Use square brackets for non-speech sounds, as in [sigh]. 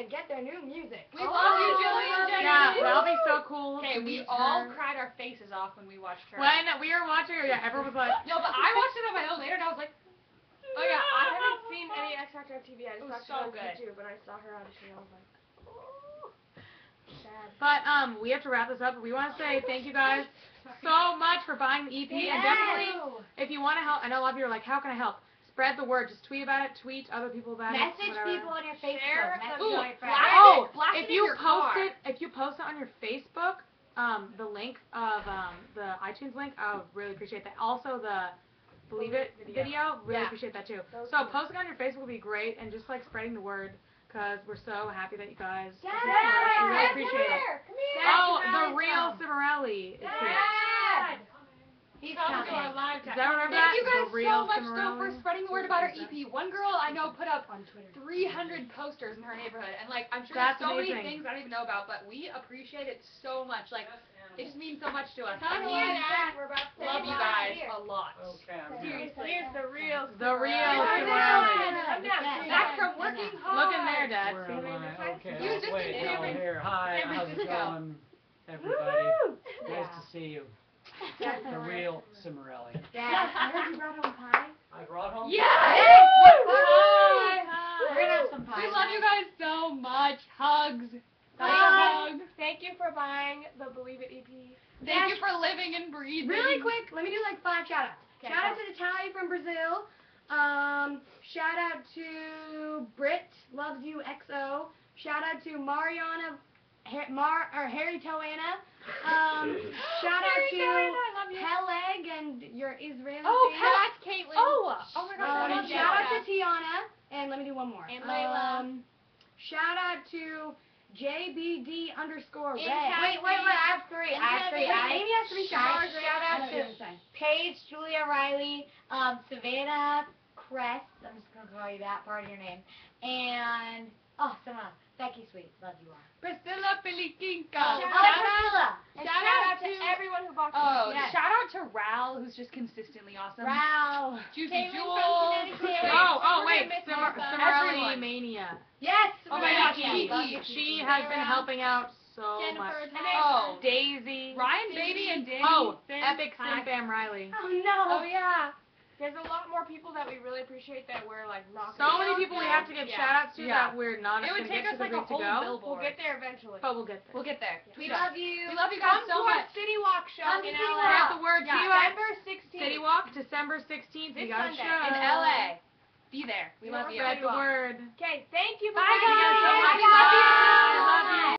to get their new music. We love you, Jillian Jensen. Yeah, that'll be so cool. Okay, we all her. cried our faces off when we watched her. When we were watching her, yeah, everyone was like, [gasps] No, but I watched it on my own later, and I was like, Oh yeah, I haven't seen any [laughs] X Factor on TV. I just watched so it on good. YouTube, and I saw her audition. I was like, oh, sad. But um, we have to wrap this up. We want to say thank you guys so much for buying the EP, and definitely if you want to help, I know a lot of you are like, how can I help? Spread the word. Just tweet about it. Tweet other people about Message it. Message people on your Facebook. Share Message Ooh, your friends. Oh, it, if you post car. it, if you post it on your Facebook, um, the link of um, the iTunes link, I would really appreciate that. Also, the Believe It Video. video, really Yeah. appreciate that too. Those So posting on your Facebook would be great, and just like spreading the word, because we're so happy that you guys. Support us. We really appreciate come it. here. Come here. Oh, the real. Cimorelli is here. Dad. He's Come to coming. our live Is that what I'm Thank you The guys real so much though for spreading the word about our EP. One girl I know put up On Twitter. 300 posters in her neighborhood, and like I'm sure That's there's so amazing. many things I don't even know about, but we appreciate it so much. Like it just means so much to us. Come And we here, Dad. We're about to love you guys here. a lot. Okay, Seriously. Here's the real. The real Cimorelli. Cimorelli. I'm not Yes. Back from working hard. Look in there, Dad. Where See am him in I? the Okay, You just wait, in here. Hi, how's it going, everybody? Nice to see you. The real Cimorelli. Dad, I heard you brought home pie. I brought home. Yes! Hi. Hi! We're gonna have some pie. We love you guys so much. Hugs. Hugs. Hugs. Thank you for buying the Believe It EP. Thank you for living and breathing. Really quick, let me do like five shout outs. Okay, shout out to Natalia from Brazil. Um, shout out to Brit, loves you XO. Shout out to Mariana, Har- Mar or Harry Toana. Um, [gasps] shout out Harry to Toana, I love you. Peleg and your Israeli Oh, fans. Pat. Caitlin. Oh, oh my gosh, Um, shout out to Tiana, and let me do one more. And Layla. Um, shout out to JBD underscore red. Wait, wait, wait. I have three. I have three. Wait, I Amy has three shout. Shout out to know what I'm saying. Paige, Julia Riley, um, Savannah Crest. I'm just gonna call you that part of your name. And oh, someone else. Becky Sweet. Love you all. Priscila Piliquinca. Oh, Shout Priscila. And Shout shout, out out to to- everyone who bought Oh, tickets. shout out to Ral, who's just consistently awesome. Wow. Juicy Caitlin from Jules. Connecticut. Oh, oh, We're wait, gonna miss Cimar- Martha. Cimorelli Everyone. Mania. Yes. Oh my gosh, Maria. she- Love you, She Kiki. has been helping out so Jennifer, much. Tanae. Oh, Daisy. Ryan Beatty and Danny. Oh, Finn. Epic Hi. CimFam Riley. Oh no. Oh yeah. There's a lot more people that we really appreciate that we're like not. So many people we have to give Yeah. shout outs to Yeah. that we're not It would gonna take get us like a whole billboard. We'll get there eventually. But we'll get there. We'll get there. We Tweet love you. We love you Come guys to so our much. City Walk show Come in City LA. Walk. Spread the word. Yeah, See you December 16th. City Walk, December 16th. This we got a show. In LA. Be there. We love you. Spread the word. Okay, thank you. Bye, for guys.